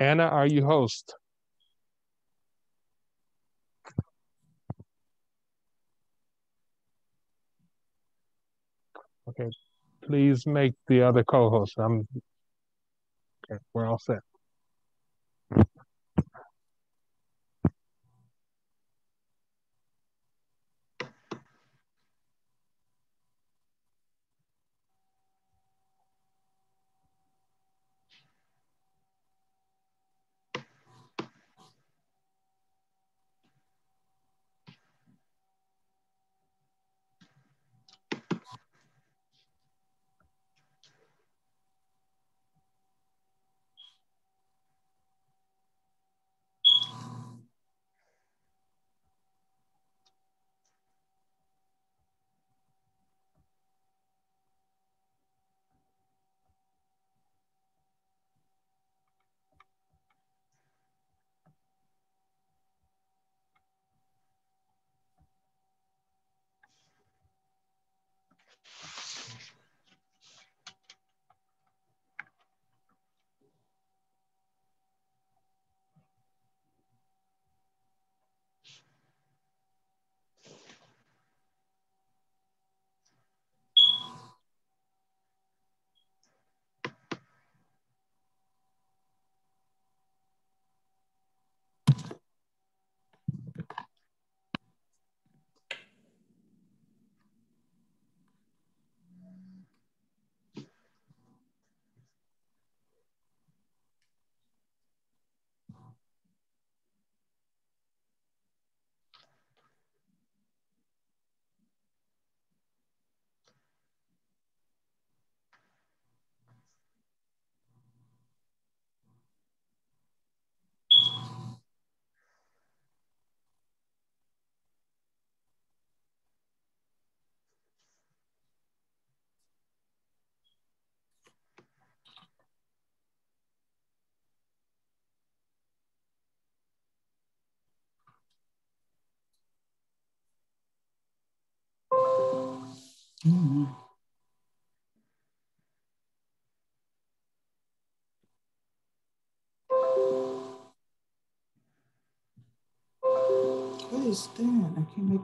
Anna, are you host? Okay, please make the other co-host. I'm okay, we're all set. Mm. What is that? I can't make.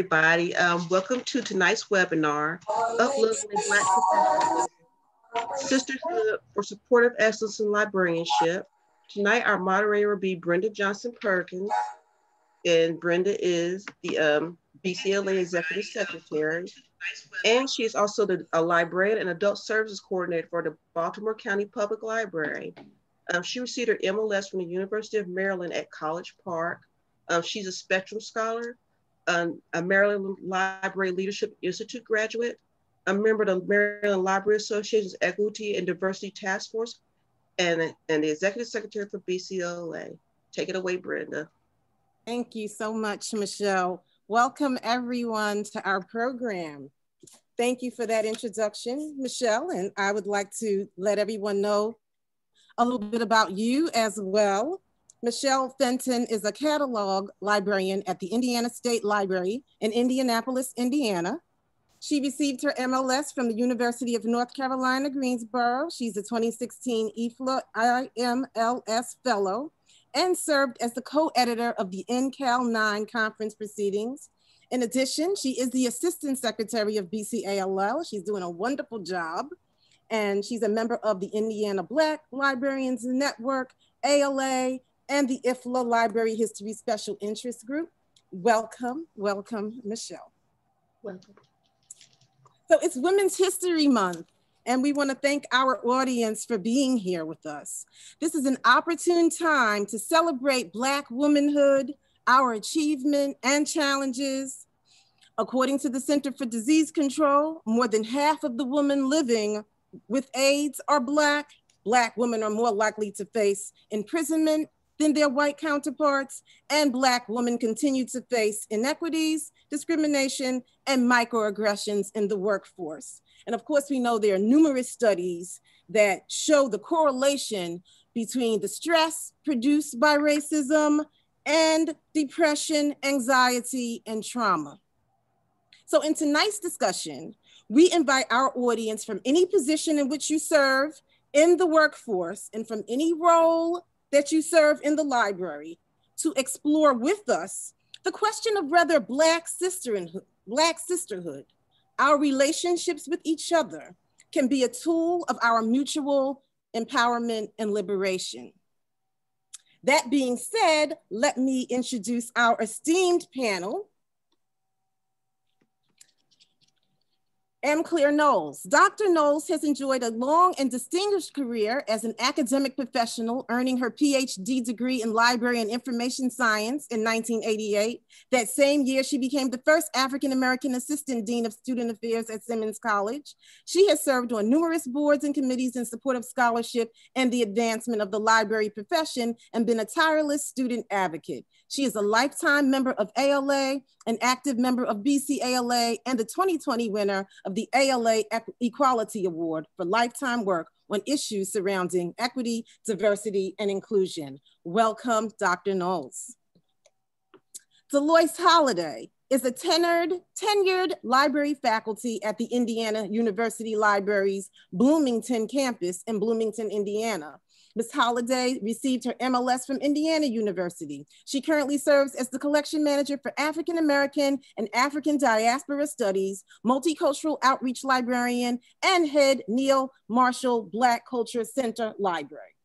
Everybody. Um, welcome to tonight's webinar, Uplifting Black Sisterhood for Supportive Excellence in Librarianship. Tonight, our moderator will be Brenda Johnson Perkins, and Brenda is the um, BCALA Executive Secretary, and she is also the a librarian and adult services coordinator for the Baltimore County Public Library. Um, she received her MLS from the University of Maryland at College Park. Um, she's a Spectrum Scholar, um, a Maryland Library Leadership Institute graduate, a member of the Maryland Library Association's Equity and Diversity Task Force, and, and the Executive Secretary for BCALA. Take it away, Brenda. Thank you so much, Michelle. Welcome everyone to our program. Thank you for that introduction, Michelle, and I would like to let everyone know a little bit about you as well. Michelle Fenton is a catalog librarian at the Indiana State Library in Indianapolis, Indiana. She received her MLS from the University of North Carolina, Greensboro. She's a 2016 IFLA IMLS Fellow and served as the co-editor of the NCAAL 9 conference proceedings. In addition, she is the Assistant Secretary of BCALA. She's doing a wonderful job. And she's a member of the Indiana Black Librarians Network, ALA, and the IFLA Library History Special Interest Group. Welcome, welcome, Michelle. Welcome. So it's Women's History Month, and we want to thank our audience for being here with us. This is an opportune time to celebrate Black womanhood, our achievement and challenges. According to the Center for Disease Control, more than half of the women living with AIDS are Black. Black women are more likely to face imprisonment, than their white counterparts, and Black women continue to face inequities, discrimination, and microaggressions in the workforce. And of course, we know there are numerous studies that show the correlation between the stress produced by racism and depression, anxiety, and trauma. So in tonight's discussion, we invite our audience from any position in which you serve in the workforce and from any role that you serve in the library to explore with us the question of whether Black sisterhood, Black sisterhood, our relationships with each other can be a tool of our mutual empowerment and liberation. That being said, let me introduce our esteemed panel Em Claire Knowles. Dr. Knowles has enjoyed a long and distinguished career as an academic professional, earning her PhD degree in library and information science in 1988. That same year, she became the first African-American assistant dean of student affairs at Simmons College. She has served on numerous boards and committees in support of scholarship and the advancement of the library profession and been a tireless student advocate. She is a lifetime member of ALA, an active member of BCALA, and the 2020 winner of the ALA Equality Award for lifetime work on issues surrounding equity, diversity, and inclusion. Welcome, Dr. Knowles. Deloice Holliday is a tenured, tenured library faculty at the Indiana University Library's Bloomington campus in Bloomington, Indiana. Ms. Holliday received her MLS from Indiana University. She currently serves as the collection manager for African American and African Diaspora Studies, multicultural outreach librarian, and head Neil Marshall Black Culture Center Library.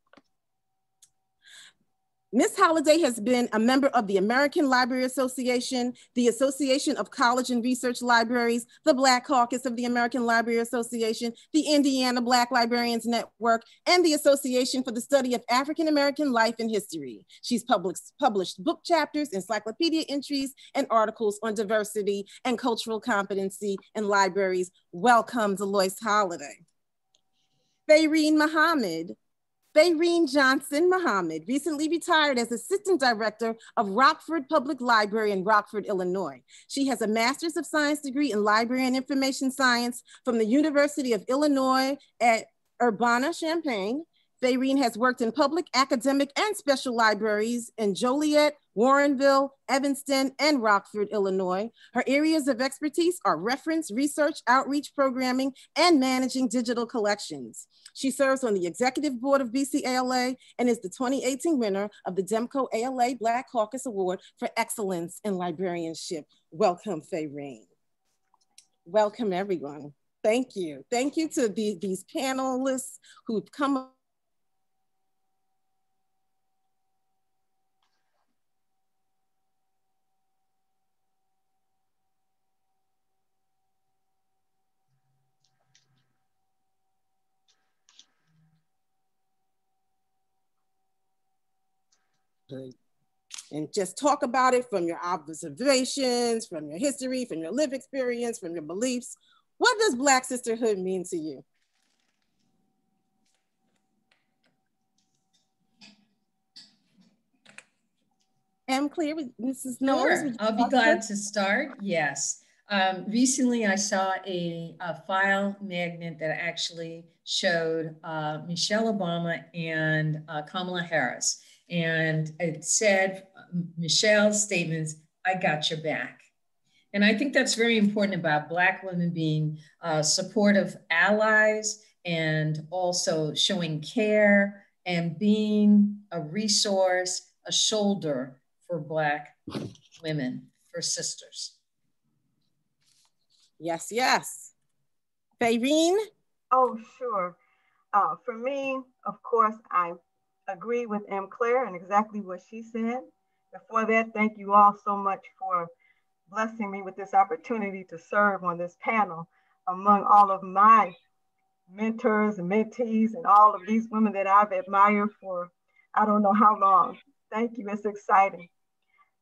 Ms. Holliday has been a member of the American Library Association, the Association of College and Research Libraries, the Black Caucus of the American Library Association, the Indiana Black Librarians Network, and the Association for the Study of African American Life and History. She's published, published book chapters, encyclopedia entries, and articles on diversity and cultural competency in libraries. Welcome, Deloice Holliday. Fayreen Muhammad, Fayreen Johnson Muhammad recently retired as Assistant Director of Rockford Public Library in Rockford, Illinois. She has a Master's of Science degree in Library and Information Science from the University of Illinois at Urbana-Champaign. Fayreen has worked in public, academic, and special libraries in Joliet, Warrenville, Evanston, and Rockford, Illinois. Her areas of expertise are reference, research, outreach programming, and managing digital collections. She serves on the executive board of BCALA and is the 2018 winner of the Demco ALA Black Caucus Award for Excellence in Librarianship. Welcome, Fayreen. Welcome, everyone. Thank you. Thank you to the, these panelists who've come and just talk about it from your observations, from your history, from your live experience, from your beliefs. What does Black sisterhood mean to you? Em Claire, Mrs. Knowles. Sure, I'll be glad to start. Yes. Um, recently, I saw a, a, file magnet that actually showed uh, Michelle Obama and uh, Kamala Harris and it said Michelle's statements, I got your back. And I think that's very important about Black women being uh, supportive allies and also showing care and being a resource, a shoulder for Black women, for sisters. Yes, yes. Fayreen? Oh, sure. Uh, for me, of course, I agree with Em Claire and exactly what she said. Before that, thank you all so much for blessing me with this opportunity to serve on this panel among all of my mentors and mentees and all of these women that I've admired for I don't know how long. Thank you, it's exciting.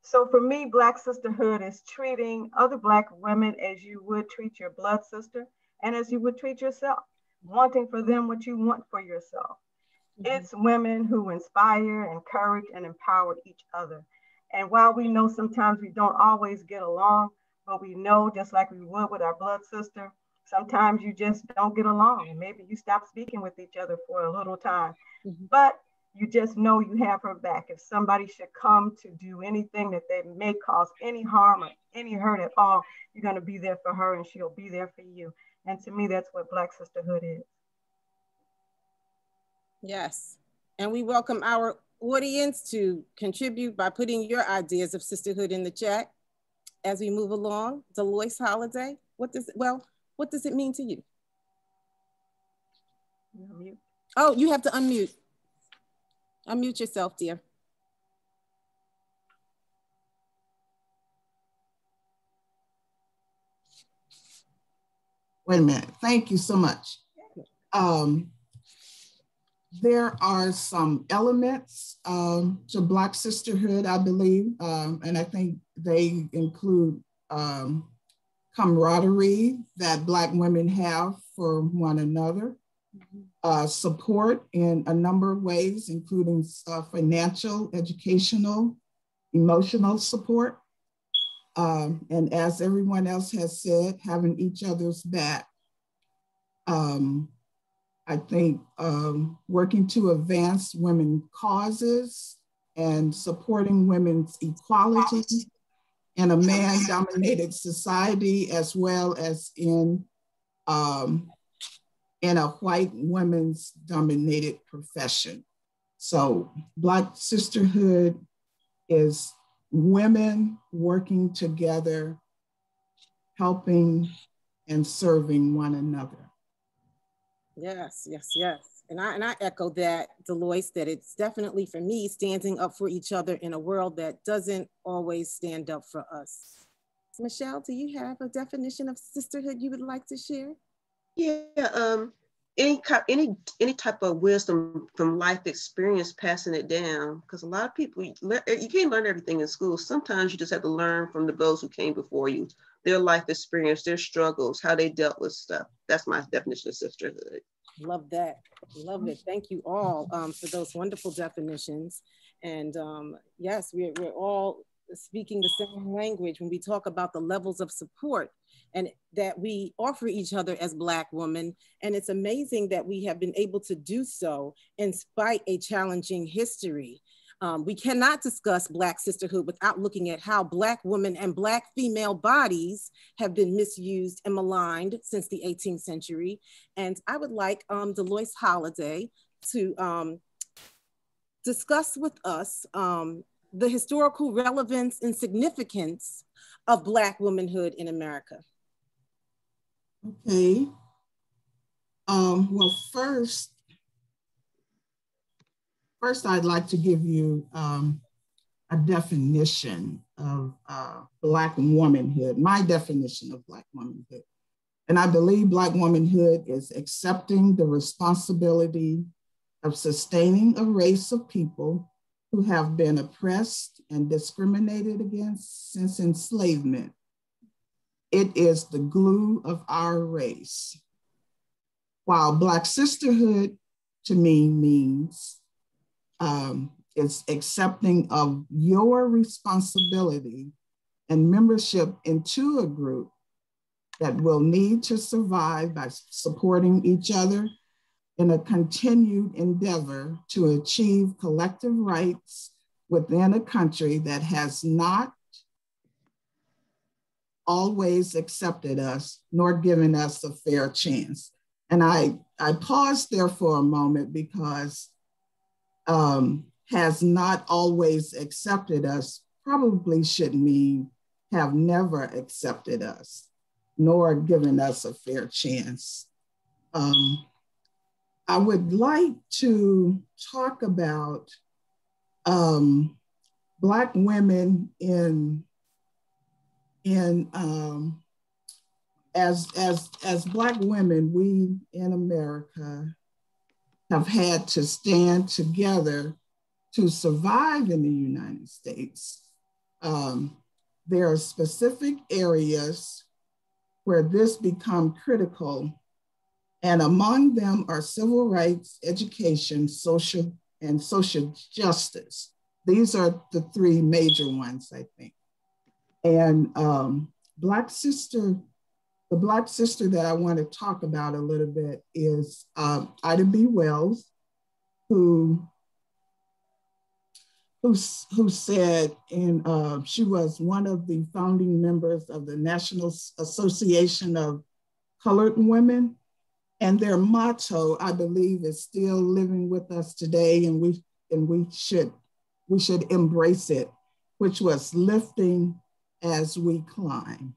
So for me, Black sisterhood is treating other Black women as you would treat your blood sister and as you would treat yourself, wanting for them what you want for yourself. Mm-hmm. It's women who inspire, encourage, and empower each other. And while we know sometimes we don't always get along, but we know just like we would with our blood sister, sometimes you just don't get along. And maybe you stop speaking with each other for a little time. Mm-hmm. But you just know you have her back. If somebody should come to do anything that they may cause any harm or any hurt at all, you're going to be there for her and she'll be there for you. And to me, that's what Black Sisterhood is. Yes. And we welcome our audience to contribute by putting your ideas of sisterhood in the chat as we move along. Deloice Holliday, what does well, what does it mean to you? Unmute. Oh, you have to unmute. Unmute yourself, dear. Wait a minute. Thank you so much. Um, there are some elements um, to Black sisterhood, I believe, um, and I think they include um, camaraderie that Black women have for one another, mm-hmm. uh, support in a number of ways, including uh, financial, educational, emotional support. Um, and as everyone else has said, having each other's back. Um, I think um, working to advance women causes and supporting women's equality in a man dominated society as well as in, um, in a white women's dominated profession. So Black sisterhood is women working together, helping and serving one another. Yes, yes, yes. And I and I echo that, Deloice, that it's definitely for me standing up for each other in a world that doesn't always stand up for us. Michelle, do you have a definition of sisterhood you would like to share? Yeah, um, any any any type of wisdom from life experience, passing it down. Because a lot of people, you, you can't learn everything in school. Sometimes you just have to learn from the those who came before you their life experience, their struggles, how they dealt with stuff. That's my definition of sisterhood. Love that. Love it. Thank you all um, for those wonderful definitions. And um, yes, we're, we're all speaking the same language when we talk about the levels of support and that we offer each other as Black women. And it's amazing that we have been able to do so in spite a challenging history. Um, we cannot discuss Black sisterhood without looking at how Black women and Black female bodies have been misused and maligned since the 18th century. And I would like um, Deloice Holliday to um, discuss with us um, the historical relevance and significance of Black womanhood in America. Okay. Um, well, first, first I'd like to give you um, a definition of uh, Black womanhood, my definition of Black womanhood. And I believe Black womanhood is accepting the responsibility of sustaining a race of people who have been oppressed and discriminated against since enslavement. It is the glue of our race. While Black sisterhood to me means um, it's accepting of your responsibility and membership into a group that will need to survive by supporting each other in a continued endeavor to achieve collective rights within a country that has not always accepted us nor given us a fair chance. And I, I paused there for a moment because um, has not always accepted us probably should mean have never accepted us nor given us a fair chance. Um, I would like to talk about um, Black women in in um, as as as Black women, we in America have had to stand together to survive in the United States. Um, there are specific areas where this become critical and among them are civil rights, education, social, and social justice. These are the three major ones, I think. And um, Black Sister, the Black sister that I want to talk about a little bit is um, Ida B. Wells, who who, who said, and uh, she was one of the founding members of the National Association of Colored Women. And their motto, I believe, is still living with us today, and we and we should we should embrace it, which was lifting as we climb.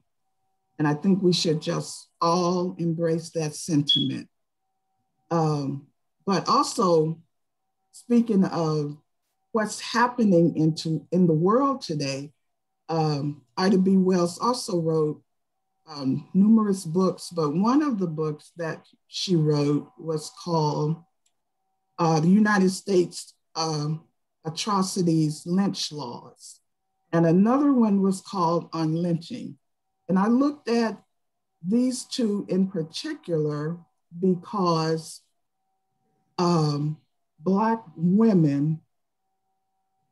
And I think we should just all embrace that sentiment. Um, but also, speaking of what's happening into in the world today, um, Ida B. Wells also wrote um, numerous books, but one of the books that she wrote was called uh, The United States um, Atrocities Lynch Laws. And another one was called On Lynching. And I looked at these two in particular because um, Black women,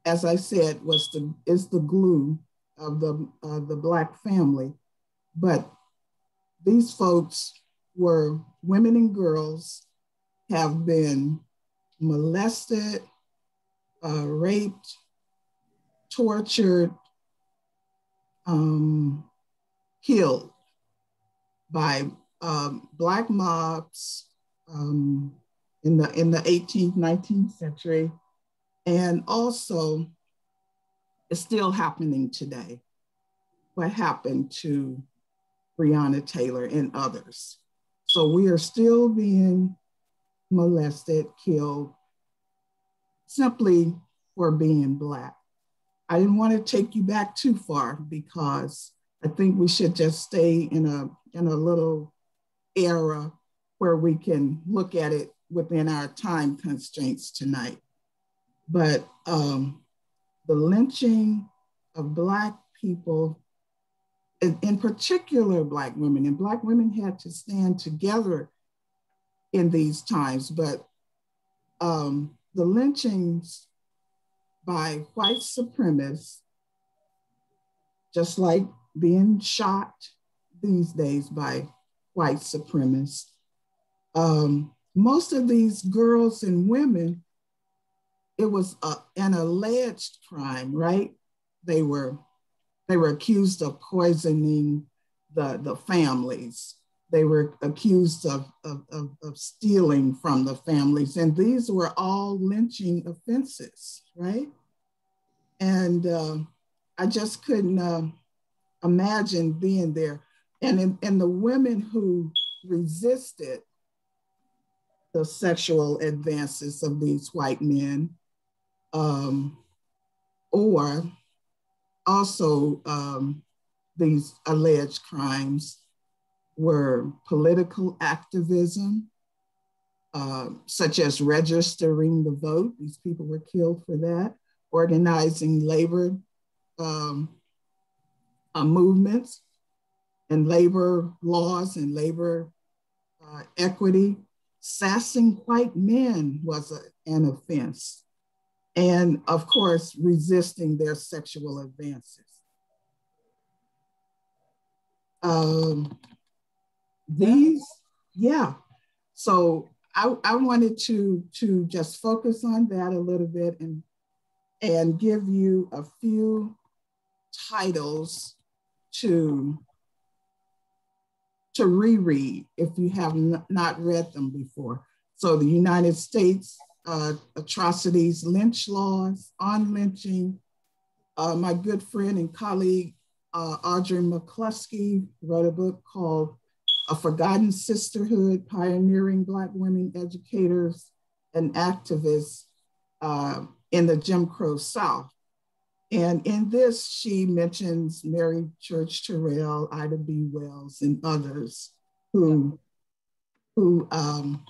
as I said, was the, is the glue of the, uh, the Black family. But these folks were women and girls have been molested, uh, raped, tortured, um, killed by um, black mobs um, in the in the 18th, 19th century, and also it's still happening today. What happened to Breonna Taylor, and others. So we are still being molested, killed, simply for being Black. I didn't want to take you back too far because I think we should just stay in a, in a little era where we can look at it within our time constraints tonight. But um, the lynching of Black people in, in particular Black women, and Black women had to stand together in these times, but um, the lynchings by white supremacists, just like being shot, these days by white supremacists. Um, most of these girls and women, it was a, an alleged crime, right? They were they were accused of poisoning the, the families. They were accused of, of, of, of stealing from the families. And these were all lynching offenses, right? And uh, I just couldn't uh, imagine being there. And, in, and the women who resisted the sexual advances of these white men, um, or also um, these alleged crimes were political activism, uh, such as registering the vote. These people were killed for that. Organizing labor um, uh, movements and labor laws and labor uh, equity. Sassing white men was a, an offense. And of course, resisting their sexual advances. Um, these, yeah. So I, I wanted to, to just focus on that a little bit and, and give you a few titles to, to reread if you have not read them before. So the United States uh, atrocities, lynch laws, on lynching. Uh, my good friend and colleague uh, Audrey McCluskey wrote a book called A Forgotten Sisterhood, Pioneering Black Women Educators and Activists uh, in the Jim Crow South. And in this, she mentions Mary Church Terrell, Ida B. Wells, and others who, who, um,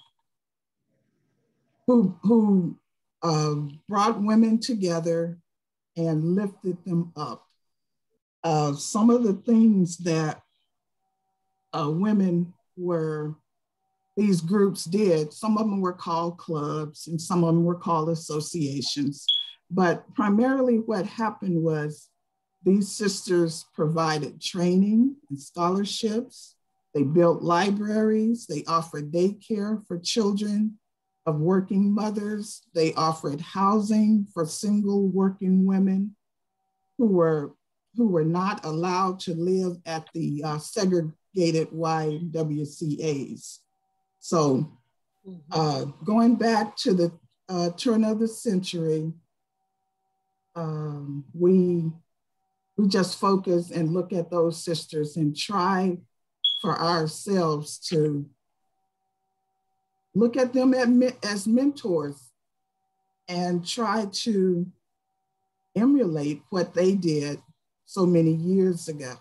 who, who uh, brought women together and lifted them up uh, some of the things that uh, women were, these groups did, some of them were called clubs and some of them were called associations. But primarily what happened was these sisters provided training and scholarships. They built libraries. They offered daycare for children of working mothers. They offered housing for single working women who were who were not allowed to live at the uh, segregated YWCAs. So mm-hmm. uh, going back to the uh, turn of the century, um, we, we just focus and look at those sisters and try for ourselves to look at them as mentors and try to emulate what they did so many years ago.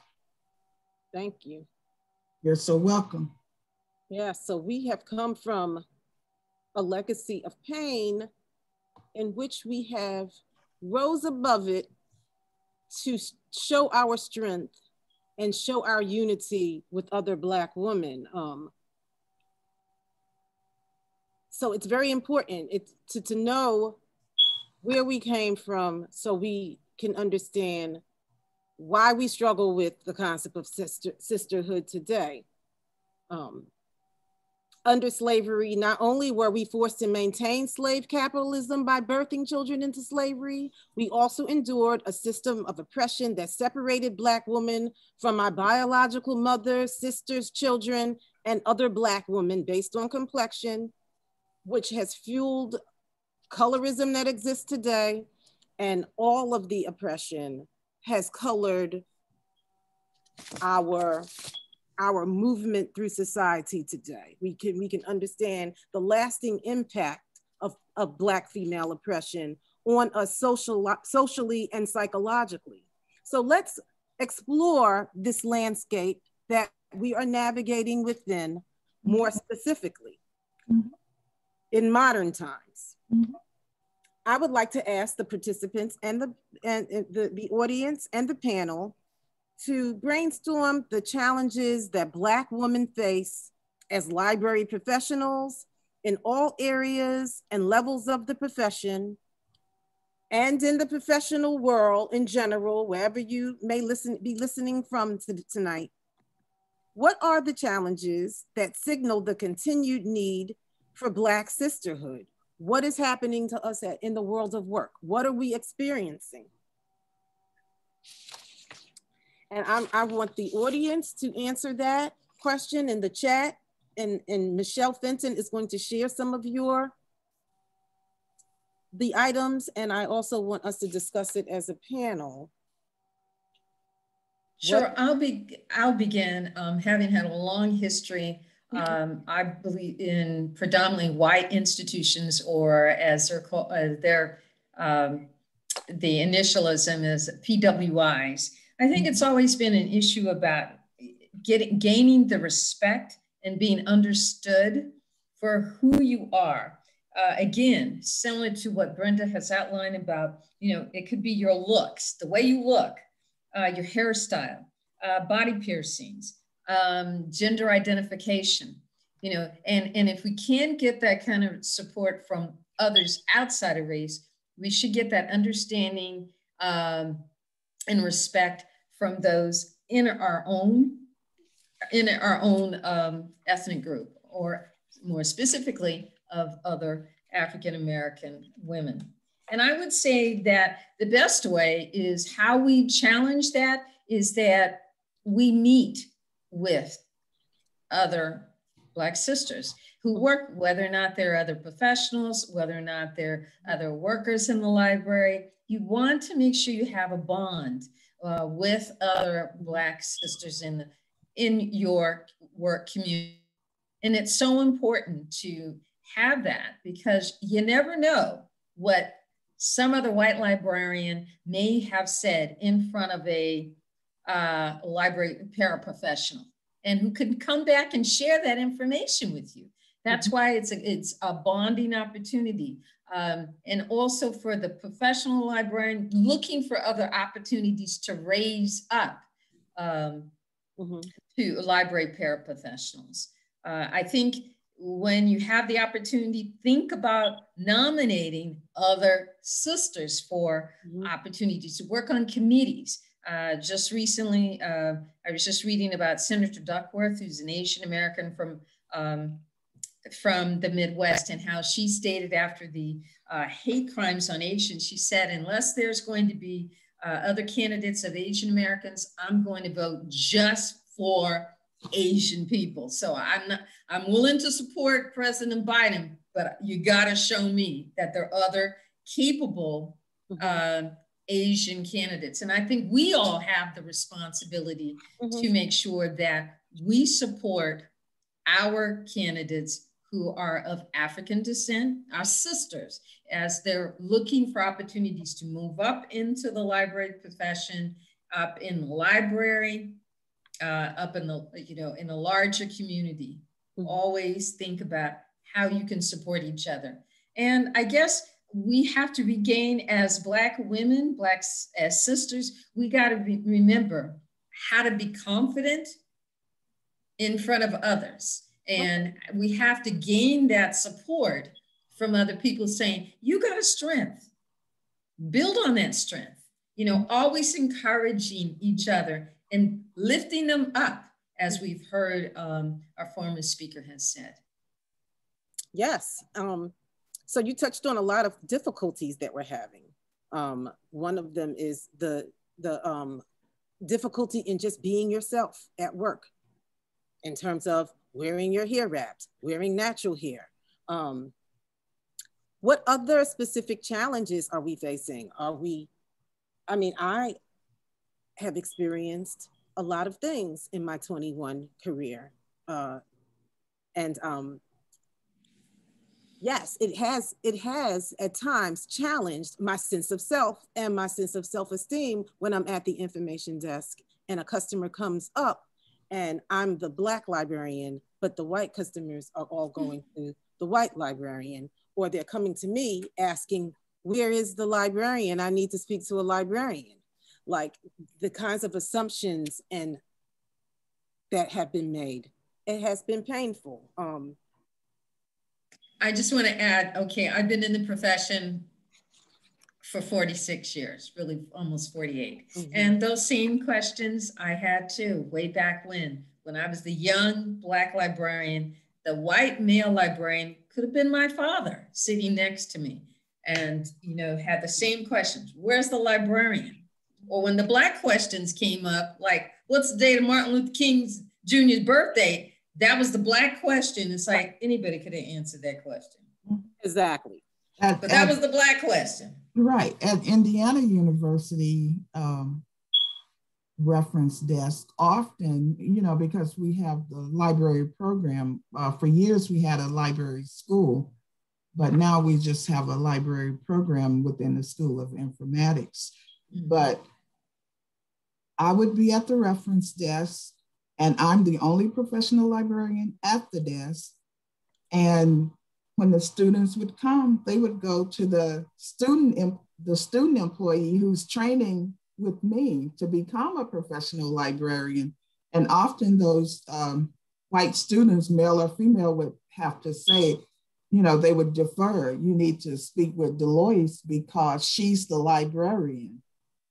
Thank you. You're so welcome. Yeah, so we have come from a legacy of pain in which we have rose above it to show our strength and show our unity with other Black women. Um, so it's very important it's to, to know where we came from so we can understand why we struggle with the concept of sister, sisterhood today. Um, under slavery, not only were we forced to maintain slave capitalism by birthing children into slavery, we also endured a system of oppression that separated Black women from our biological mother, sisters, children, and other Black women based on complexion, which has fueled colorism that exists today. And all of the oppression has colored our our movement through society today. We can we can understand the lasting impact of, of black female oppression on us social, socially and psychologically. So let's explore this landscape that we are navigating within more specifically mm-hmm. in modern times. Mm-hmm. I would like to ask the participants and the, and, and the, the audience and the panel to brainstorm the challenges that Black women face as library professionals in all areas and levels of the profession and in the professional world in general, wherever you may listen, be listening from tonight. What are the challenges that signal the continued need for Black sisterhood? What is happening to us at, in the world of work? What are we experiencing? And I'm, I want the audience to answer that question in the chat. And, and Michelle Fenton is going to share some of your the items. And I also want us to discuss it as a panel. Sure, what? I'll be I'll begin. Um, having had a long history, um, I believe in predominantly white institutions, or as they're called, uh, their um, the initialism is PWIs. I think it's always been an issue about getting gaining the respect and being understood for who you are. Uh, again, similar to what Brenda has outlined about, you know, it could be your looks, the way you look, uh, your hairstyle, uh, body piercings, um, gender identification, you know, and, and if we can get that kind of support from others outside of race, we should get that understanding um, and respect from those in our own in our own um, ethnic group, or more specifically, of other African American women. And I would say that the best way is how we challenge that is that we meet with other Black sisters who work, whether or not they're other professionals, whether or not they're other workers in the library. You want to make sure you have a bond uh, with other Black sisters in, the, in your work community. And it's so important to have that because you never know what some other white librarian may have said in front of a uh, library paraprofessional and who could come back and share that information with you. That's mm-hmm. why it's a, it's a bonding opportunity. Um, and also for the professional librarian looking for other opportunities to raise up um, mm-hmm. to library paraprofessionals. Uh, I think when you have the opportunity, think about nominating other sisters for mm-hmm. opportunities to work on committees. Uh, just recently, uh, I was just reading about Senator Duckworth, who's an Asian American from um, from the Midwest, and how she stated after the uh, hate crimes on Asians, she said, unless there's going to be uh, other candidates of Asian Americans, I'm going to vote just for Asian people. So I'm not, I'm willing to support President Biden, but you got to show me that there are other capable uh, Asian candidates. And I think we all have the responsibility mm-hmm. to make sure that we support our candidates who are of African descent, our sisters, as they're looking for opportunities to move up into the library profession, up in the library, uh, up in the you know in a larger community. Mm-hmm. always think about how you can support each other. And i guess we have to regain as black women blacks as sisters we got to be, remember how to be confident in front of others and we have to gain that support from other people saying you got a strength build on that strength you know always encouraging each other and lifting them up, as we've heard um, our former speaker has said. Yes. Um, so you touched on a lot of difficulties that we're having. Um, one of them is the the um, difficulty in just being yourself at work, in terms of wearing your hair wrapped, wearing natural hair. Um, what other specific challenges are we facing? Are we, I mean, I have experienced a lot of things in my 21 career. Uh, and um, yes, it has, it has at times challenged my sense of self and my sense of self-esteem when I'm at the information desk and a customer comes up and I'm the black librarian, but the white customers are all going to the white librarian, or they're coming to me asking, where is the librarian? I need to speak to a librarian like the kinds of assumptions and that have been made. It has been painful. Um, I just want to add, okay, I've been in the profession for 46 years, really almost 48. Mm-hmm. And those same questions I had too, way back when. when I was the young Black librarian, the white male librarian could have been my father sitting next to me and, you know, had the same questions. Where's the librarian? Or when the Black questions came up, like, what's the date of Martin Luther King's Jr.'s birthday? That was the Black question. It's like anybody could have answered that question. Exactly. But that was the Black question. Right. At Indiana University, um, reference desk often, you know, because we have the library program. Uh, for years, we had a library school, but now we just have a library program within the School of Informatics. Mm-hmm. But I would be at the reference desk, and I'm the only professional librarian at the desk. And when the students would come, they would go to the student, the student employee who's training with me to become a professional librarian. And often those um, white students, male or female, would have to say, you know, they would defer. You need to speak with Deloice because she's the librarian.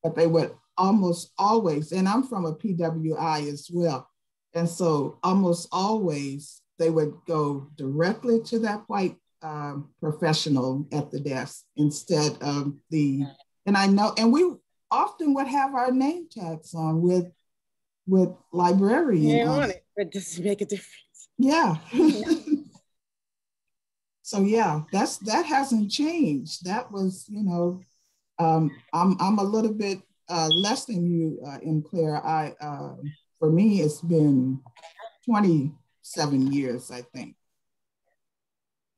But they would almost always, and I'm from a PWI as well. And so almost always they would go directly to that white um, professional at the desk instead of the, and I know, and we often would have our name tags on with with librarian yeah, on it, but does make a difference? Yeah. so yeah, that's that hasn't changed. That was, you know, um, I'm I'm a little bit uh, less than you, uh, Em Claire. I uh, for me, it's been 27 years, I think.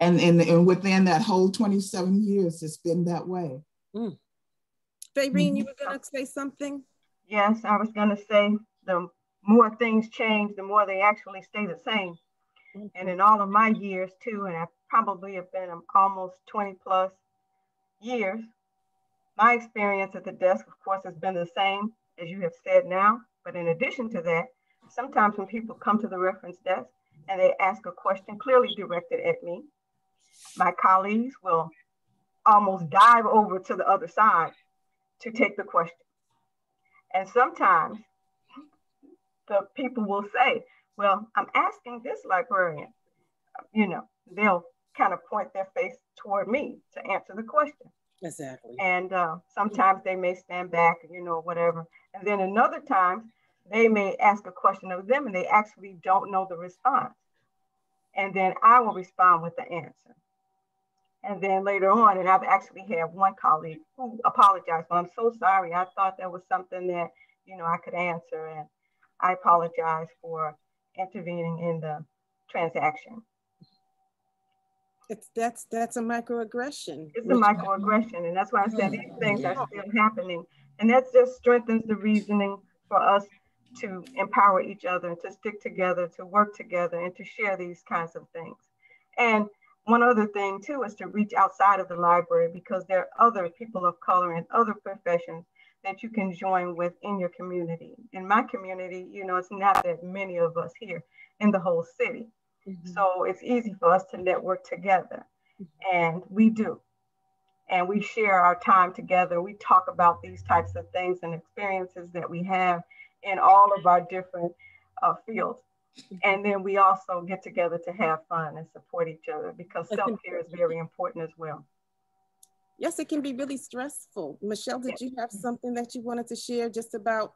And, and, and within that whole 27 years, it's been that way. Mm. Fayreen, you were going to say something? Yes, I was going to say the more things change, the more they actually stay the same. And in all of my years too, and I probably have been almost 20 plus years, my experience at the desk, of course, has been the same as you have said now. But in addition to that, sometimes when people come to the reference desk and they ask a question clearly directed at me, my colleagues will almost dive over to the other side to take the question. And sometimes the people will say, well, I'm asking this librarian, you know, they'll kind of point their face toward me to answer the question. Exactly. And uh, sometimes they may stand back, you know, whatever. And then another times they may ask a question of them and they actually don't know the response. And then I will respond with the answer. And then later on, and I've actually had one colleague who apologized. Well, I'm so sorry. I thought that was something that, you know, I could answer. And I apologize for intervening in the transaction. It's that's that's a microaggression. It's a microaggression. And that's why I said these things yeah. are still happening. And that just strengthens the reasoning for us to empower each other, and to stick together, to work together, and to share these kinds of things. And one other thing too is to reach outside of the library because there are other people of color and other professions that you can join with in your community. In my community, you know, it's not that many of us here in the whole city. Mm-hmm. So it's easy for us to network together. And we do. And we share our time together. We talk about these types of things and experiences that we have in all of our different uh, fields. And then we also get together to have fun and support each other because self care is very important as well. Yes, it can be really stressful. Michelle, did you have something that you wanted to share just about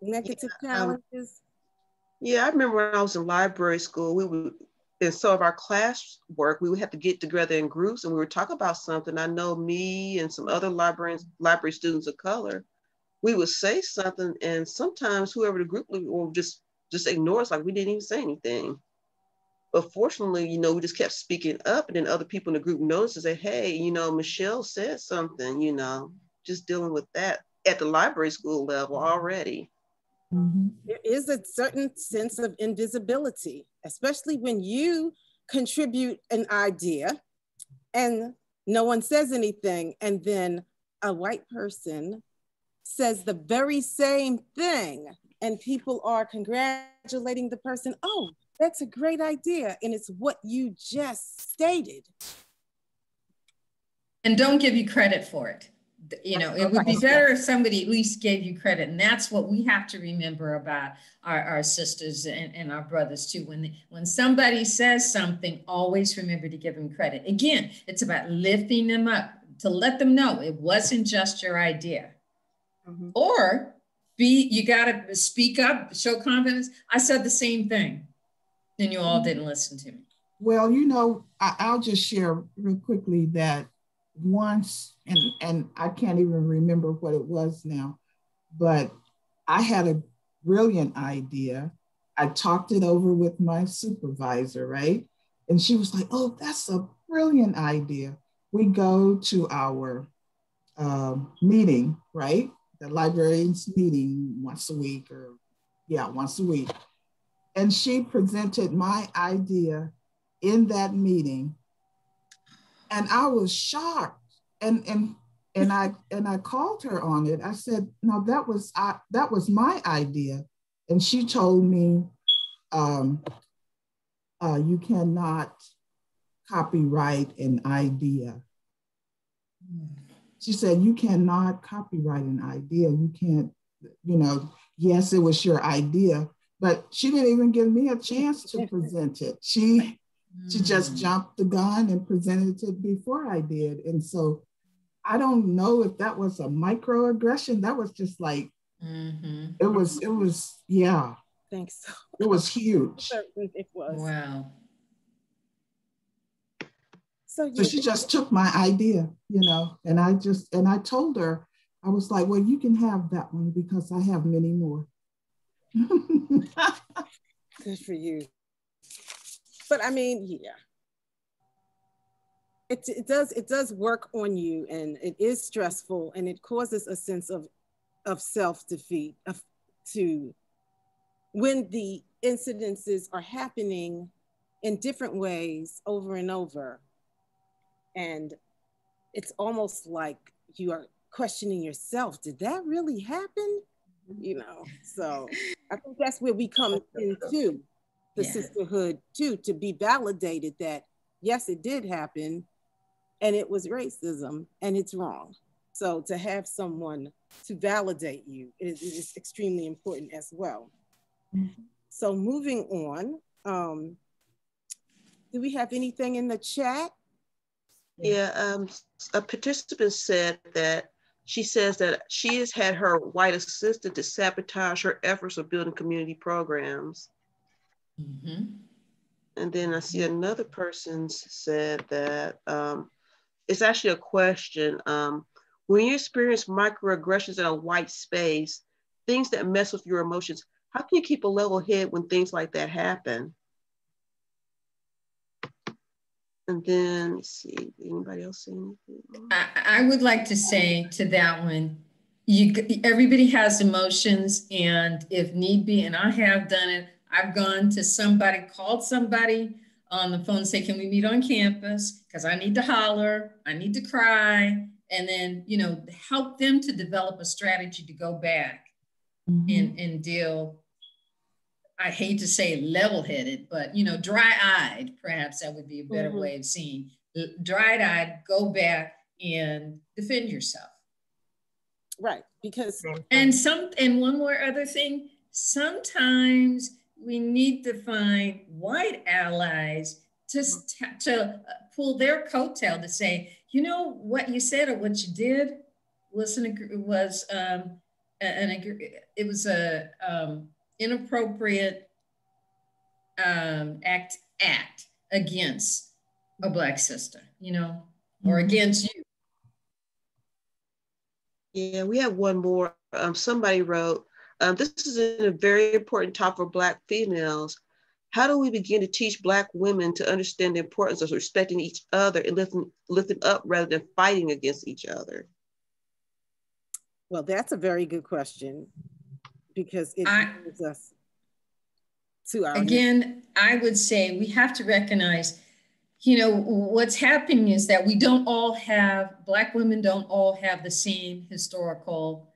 negative yeah, challenges? Um, yeah, I remember when I was in library school, we would, in some of our class work, we would have to get together in groups and we would talk about something. I know me and some other librarians, library students of color, we would say something and sometimes whoever the group would just just ignore us like we didn't even say anything. But fortunately, you know, we just kept speaking up, and then other people in the group noticed and say, "Hey, you know, Michelle said something." You know, just dealing with that at the library school level already. Mm-hmm. There is a certain sense of invisibility, especially when you contribute an idea and no one says anything, and then a white person says the very same thing and people are congratulating the person. Oh, that's a great idea. And it's what you just stated. And don't give you credit for it. you know, it would be better if somebody at least gave you credit. And that's what we have to remember about our, our sisters and, and our brothers too. When, they, when somebody says something, always remember to give them credit. Again, it's about lifting them up to let them know it wasn't just your idea. Mm-hmm. Or be, you got to speak up, show confidence. I said the same thing and you all didn't listen to me. Well, you know, I, will just share real quickly that once, and, and I can't even remember what it was now, but I had a brilliant idea. I talked it over with my supervisor, right? And she was like, oh, that's a brilliant idea. We go to our um, meeting, right? The librarians meeting once a week, or yeah, once a week. And she presented my idea in that meeting. And I was shocked. And and and I and I called her on it. I said, no, that was I, that was my idea. And she told me, um, uh, you cannot copyright an idea. She said, you cannot copyright an idea. You can't, you know, yes, it was your idea, but she didn't even give me a chance to present it. She she just mm. jumped the gun and presented it before I did. And so I don't know if that was a microaggression. That was just like mm-hmm. it was, it was, yeah. Thanks. So. It was huge. it was. Wow. So, so she just took my idea, you know, and I just and I told her, I was like, well, you can have that one because I have many more. Good for you. But I mean, yeah. It, it does it does work on you and it is stressful and it causes a sense of of self-defeat of to when the incidences are happening in different ways over and over and it's almost like you are questioning yourself did that really happen? You know so i think that's where we come into the yeah. sisterhood too to be validated that yes it did happen and it was racism and it's wrong. So to have someone to validate you is, is extremely important as well. Mm-hmm. so moving on um, do we have anything in the chat yeah um, a participant said that she says that she has had her white assistant to sabotage her efforts of building community programs. Mm-hmm. And then I see another person said that um, it's actually a question. Um, when you experience microaggressions in a white space, things that mess with your emotions, how can you keep a level head when things like that happen? And then let's see, anybody else say anything? I, I would like to say to that one, you everybody has emotions, and if need be, and I have done it, I've gone to somebody, called somebody on the phone, say, "Can we meet on campus?" Because I need to holler, I need to cry, and then you know help them to develop a strategy to go back mm-hmm. and and deal I hate to say level-headed, but you know, dry-eyed, perhaps that would be a better mm-hmm. way of seeing. Dry-eyed, go back and defend yourself. Right, because and some and one more other thing, sometimes we need to find white allies to, to uh, pull their coattail to say, you know, what you said or what you did was an, was um, an, it was a um, inappropriate um, act act against a black sister, you know, or mm-hmm. against you. Yeah, we have one more. Um, somebody wrote, um, this is a very important topic for Black females. How do we begin to teach Black women to understand the importance of respecting each other and lifting, lifting up rather than fighting against each other? Well, that's a very good question because it I, us to our again i would say we have to recognize you know what's happening is that we don't all have black women don't all have the same historical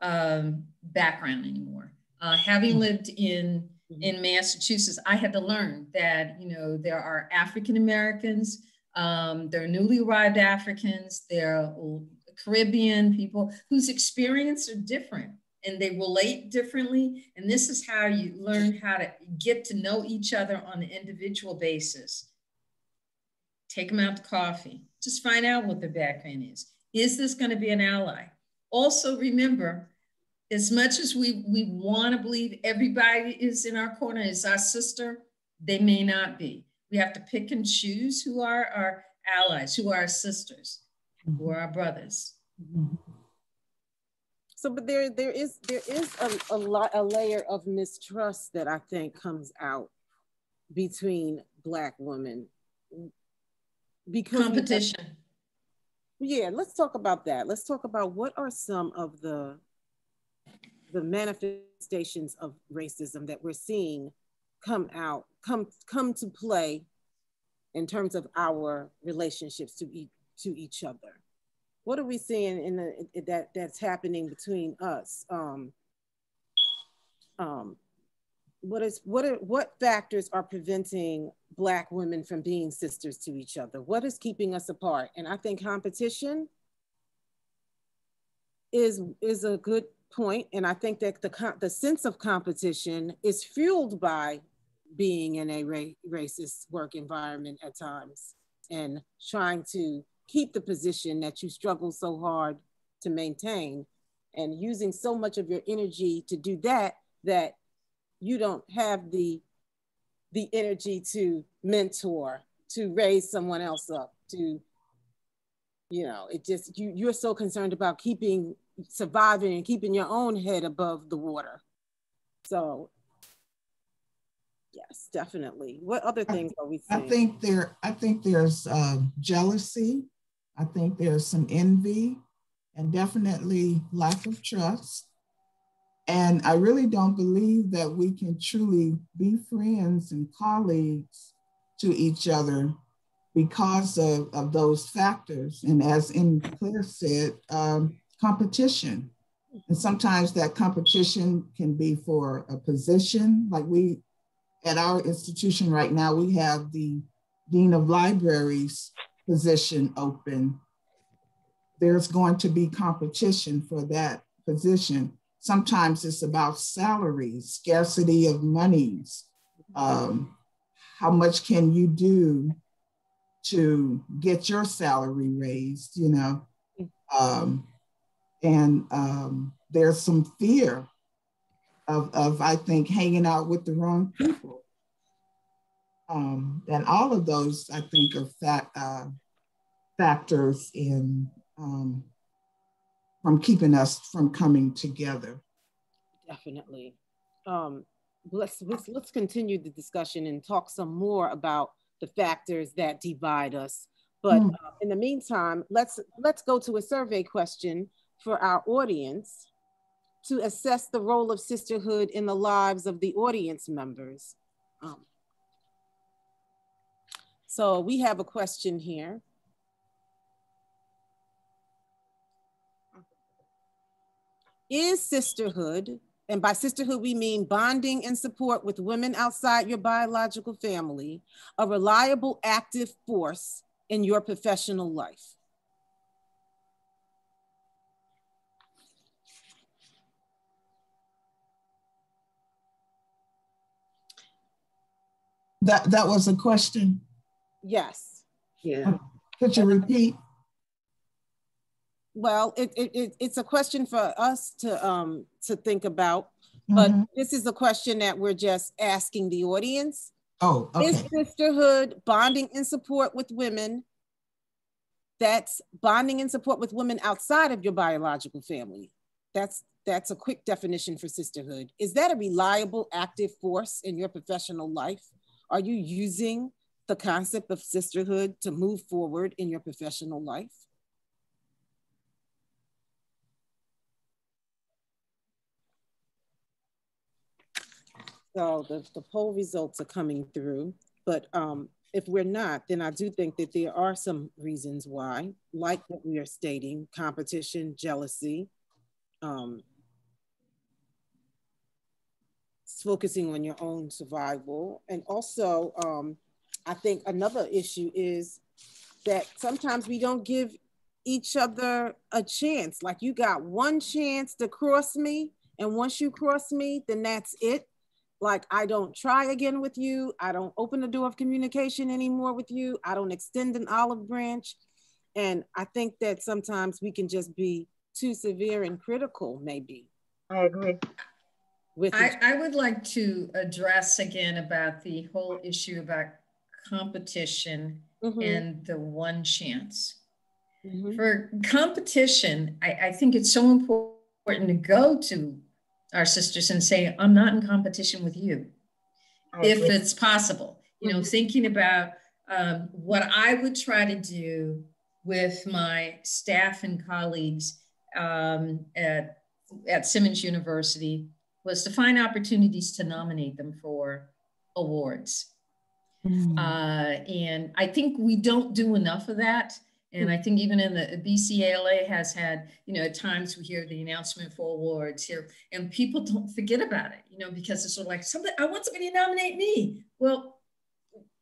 um, background anymore uh, having mm-hmm. lived in mm-hmm. in massachusetts i had to learn that you know there are african americans um, there are newly arrived africans there are Caribbean people whose experience are different and they relate differently. And this is how you learn how to get to know each other on an individual basis. Take them out to coffee. Just find out what their background is. Is this going to be an ally? Also, remember, as much as we, we want to believe everybody is in our corner, is our sister, they may not be. We have to pick and choose who are our allies, who are our sisters, who are our brothers. Mm-hmm. So, but there, there is, there is a, a lot, a layer of mistrust that I think comes out between Black women because competition. Yeah, let's talk about that. Let's talk about what are some of the the manifestations of racism that we're seeing come out, come come to play in terms of our relationships to e- to each other. What are we seeing in the that that's happening between us? Um, um, what is what are what factors are preventing black women from being sisters to each other what is keeping us apart and i think competition is is a good point and i think that the the sense of competition is fueled by being in a ra- racist work environment at times and trying to keep the position that you struggle so hard to maintain. And using so much of your energy to do that that you don't have the the energy to mentor to raise someone else up to you know it just you you're so concerned about keeping surviving and keeping your own head above the water. So yes definitely. What other things are we seeing? i think there i think there's uh, jealousy i think there's some envy and definitely lack of trust and I really don't believe that we can truly be friends and colleagues to each other because of, of those factors. And as Em Claire said, um, competition. And sometimes that competition can be for a position. Like we, at our institution right now, we have the Dean of Libraries position open. There's going to be competition for that position. Sometimes it's about salaries, scarcity of monies. Um, how much can you do to get your salary raised, you know? Um, and um, there's some fear of, of, I think, hanging out with the wrong people. Um, and all of those, I think, are fat, uh, factors in um, from keeping us from coming together. Definitely. Um, let's, let's, let's continue the discussion and talk some more about the factors that divide us. But mm. uh, in the meantime, let's, let's go to a survey question for our audience to assess the role of sisterhood in the lives of the audience members. Um, so we have a question here. Is sisterhood, and by sisterhood we mean bonding and support with women outside your biological family, a reliable active force in your professional life? That that was a question. Yes. Yeah. Could you repeat? well, it, it, it, it's a question for us to um to think about, but mm-hmm. this is a question that we're just asking the audience. Oh, okay. Is sisterhood bonding and support with women? That's bonding and support with women outside of your biological family. That's that's a quick definition for sisterhood. Is that a reliable, active force in your professional life? Are you using the concept of sisterhood to move forward in your professional life? So the, the poll results are coming through, but um, if we're not, then I do think that there are some reasons why, like what we are stating, competition, jealousy, um, focusing on your own survival. And also, um, I think another issue is that sometimes we don't give each other a chance. Like you got one chance to cross me, and once you cross me, then that's it. Like I don't try again with you. I don't open the door of communication anymore with you. I don't extend an olive branch. And I think that sometimes we can just be too severe and critical, maybe. I agree. With I, I would like to address again about the whole issue about competition mm-hmm. and the one chance. Mm-hmm. For competition, I, I think it's so important to go to our sisters and say, I'm not in competition with you, if it's possible. You know, mm-hmm. thinking about um, what I would try to do with my staff and colleagues um, at, at Simmons University was to find opportunities to nominate them for awards. Mm. Uh, and I think we don't do enough of that. And I think even in the BCALA has had, you know, at times we hear the announcement for awards here and people don't forget about it, you know, because it's sort of like something, I want somebody to nominate me. Well,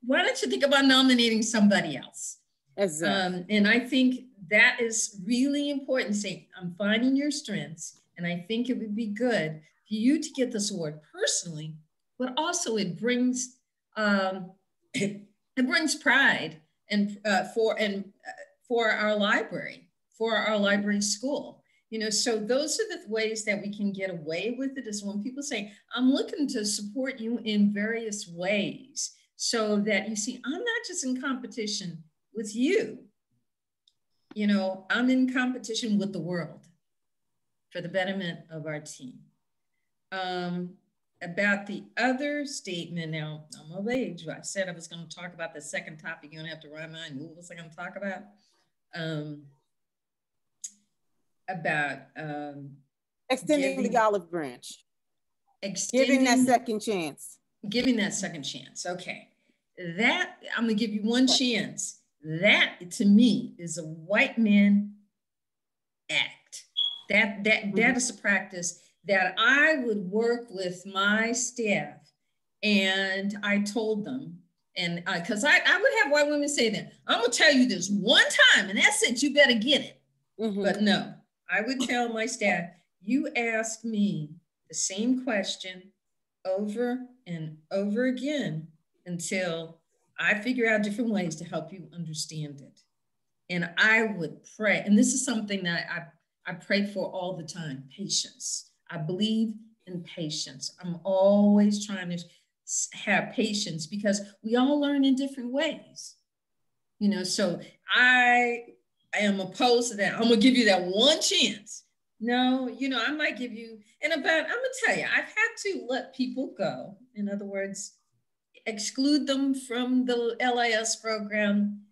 why don't you think about nominating somebody else? Exactly. Um, and I think that is really important. Say, I'm finding your strengths, and I think it would be good for you to get this award personally, but also it brings um, it, brings pride and uh, for and uh, for our library, for our library school. You know, so those are the ways that we can get away with it. Is when people say, "I'm looking to support you in various ways," so that you see, I'm not just in competition with you. You know, I'm in competition with the world for the betterment of our team. Um, about the other statement, now I'm of age. I said I was going to talk about the second topic. You don't have to remind me. What was I going to talk about? Um, about um, extending giving, the olive branch, giving that second chance. Giving that second chance. Okay. That I'm going to give you one chance that to me is a white man act. That that mm-hmm. that is a practice that I would work with my staff, and I told them, and because I, I would have white women say that I'm gonna tell you this one time, and that's it. You better get it. Mm-hmm. But no, I would tell my staff, you ask me the same question over and over again until I figure out different ways to help you understand it. And I would pray, and this is something that I, I pray for all the time patience. I believe in patience. I'm always trying to have patience because we all learn in different ways. You know, so I, I am opposed to that. I'm gonna give you that one chance. No, you know, I might give you, and about, I'm gonna tell you, I've had to let people go. In other words, exclude them from the LIS program,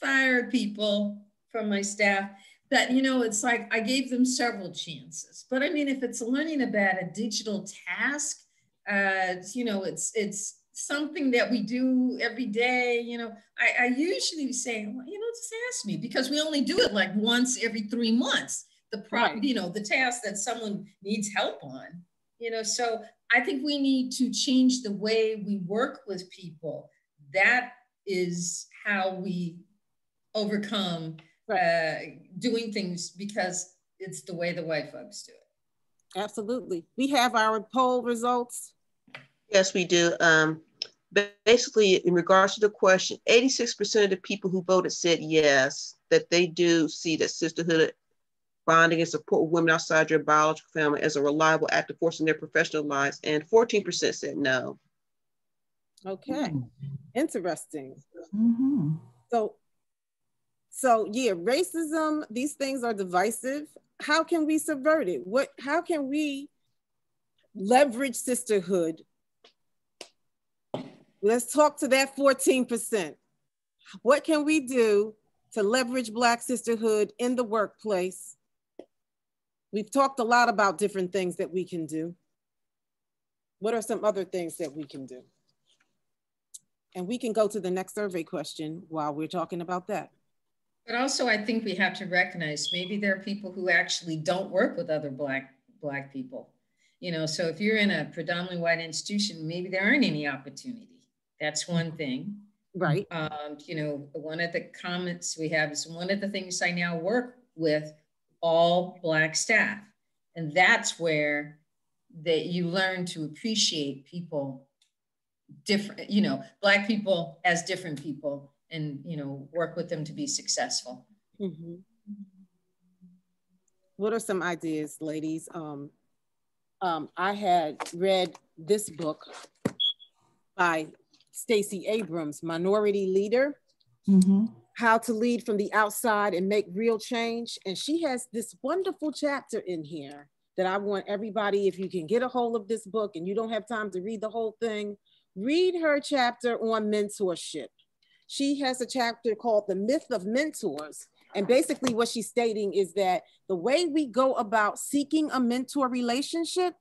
fire people from my staff. That, you know, it's like I gave them several chances. But I mean, if it's learning about a digital task, uh, you know, it's it's something that we do every day. You know, I, I usually say, well, you know, just ask me because we only do it like once every three months. The problem, right. you know, the task that someone needs help on. You know, so I think we need to change the way we work with people. That is how we overcome uh, doing things because it's the way the white folks do it. Absolutely. We have our poll results. Yes, we do. Um, basically, in regards to the question, 86% of the people who voted said yes, that they do see that sisterhood bonding and support women outside your biological family as a reliable active force in their professional lives, and 14% said no. Okay, interesting. Mm-hmm. So, so yeah, racism. These things are divisive. How can we subvert it? What? How can we leverage sisterhood? Let's talk to that 14%. What can we do to leverage Black sisterhood in the workplace We've talked a lot about different things that we can do. What are some other things that we can do? And we can go to the next survey question while we're talking about that. But also, I think we have to recognize maybe there are people who actually don't work with other Black, Black people. You know, so if you're in a predominantly white institution, maybe there aren't any opportunity. That's one thing. Right. Um, you know, one of the comments we have is one of the things I now work with all Black staff. And that's where that you learn to appreciate people different, you know, Black people as different people and, you know, work with them to be successful. Mm-hmm. What are some ideas, ladies? Um, um, I had read this book by Stacey Abrams, Minority Leader. Mm-hmm. How to lead from the outside and make real change. And she has this wonderful chapter in here that I want everybody, if you can get a hold of this book and you don't have time to read the whole thing, read her chapter on mentorship. She has a chapter called The Myth of Mentors. And basically, what she's stating is that the way we go about seeking a mentor relationship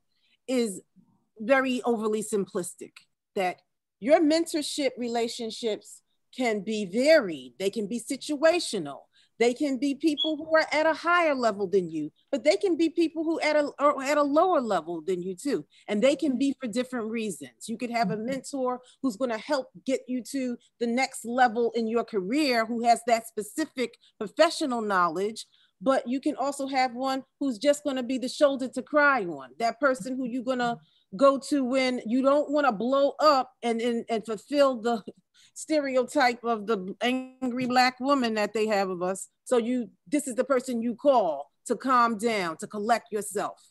is very overly simplistic. That your mentorship relationships can be varied, they can be situational. They can be people who are at a higher level than you, but they can be people who at a at a lower level than you too. And they can be for different reasons. You could have a mentor who's going to help get you to the next level in your career who has that specific professional knowledge, but you can also have one who's just going to be the shoulder to cry on. That person who you're going to go to when you don't want to blow up and, and, and fulfill the stereotype of the angry black woman that they have of us. So you, this is the person you call to calm down, to collect yourself.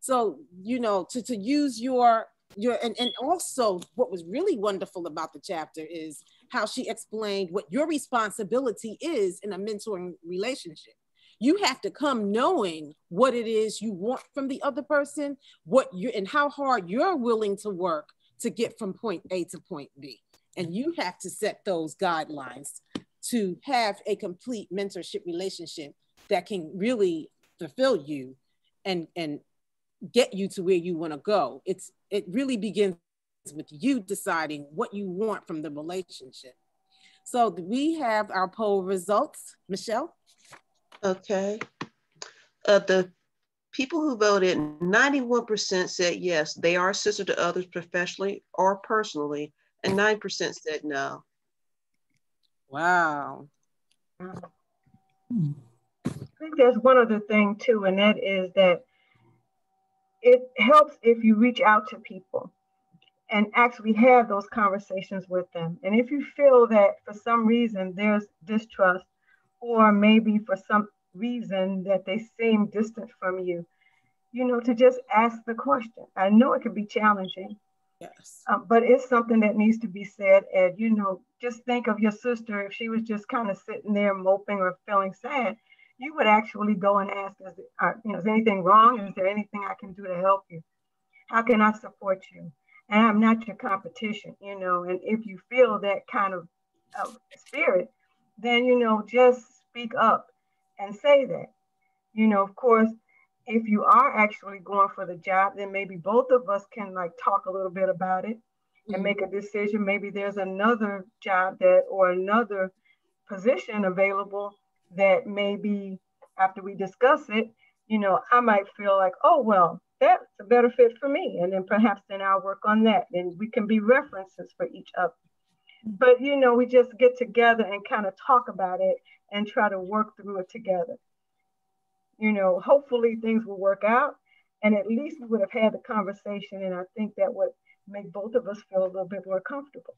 So, you know, to, to use your, your, and, and also what was really wonderful about the chapter is how she explained what your responsibility is in a mentoring relationship. You have to come knowing what it is you want from the other person, what you and how hard you're willing to work to get from point A to point B. And you have to set those guidelines to have a complete mentorship relationship that can really fulfill you and, and get you to where you want to go. It's it really begins with you deciding what you want from the relationship. So we have our poll results. Michelle? Okay. Uh, the people who voted, 91% said yes, they are a sister to others professionally or personally, and 9% said no. Wow. I think there's one other thing too, and that is that it helps if you reach out to people and actually have those conversations with them. And if you feel that for some reason there's distrust, or maybe for some reason that they seem distant from you, you know, to just ask the question. I know it can be challenging, Yes. Um, but it's something that needs to be said. And, you know, just think of your sister, if she was just kind of sitting there moping or feeling sad, you would actually go and ask, is, uh, you know, is anything wrong? Is there anything I can do to help you? How can I support you? And I'm not your competition, you know, and if you feel that kind of uh, spirit, then, you know, just speak up and say that. You know, of course, if you are actually going for the job, then maybe both of us can like talk a little bit about it and mm-hmm. make a decision. Maybe there's another job that or another position available that maybe after we discuss it, you know, I might feel like, oh well, that's a better fit for me. And then perhaps then I'll work on that. And we can be references for each other. Mm-hmm. But you know, we just get together and kind of talk about it and try to work through it together you know, hopefully things will work out. And at least we would have had the conversation. And I think that would make both of us feel a little bit more comfortable.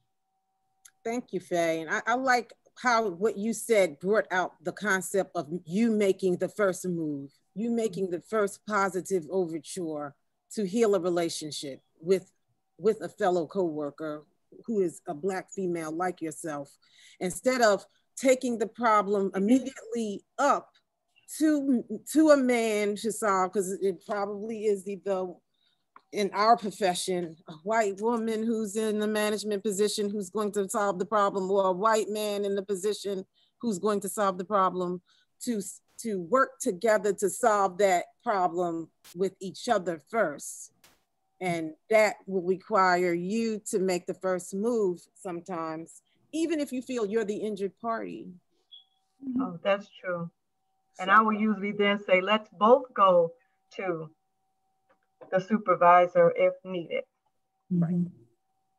Thank you, Faye. And I, I like how what you said brought out the concept of you making the first move, you making the first positive overture to heal a relationship with with a fellow coworker who is a black female like yourself instead of taking the problem immediately up to to a man to solve because it probably is the, the in our profession a white woman who's in the management position who's going to solve the problem or a white man in the position who's going to solve the problem to to work together to solve that problem with each other first. And that will require you to make the first move sometimes even if you feel you're the injured party oh that's true and I will usually then say, let's both go to the supervisor if needed. Right.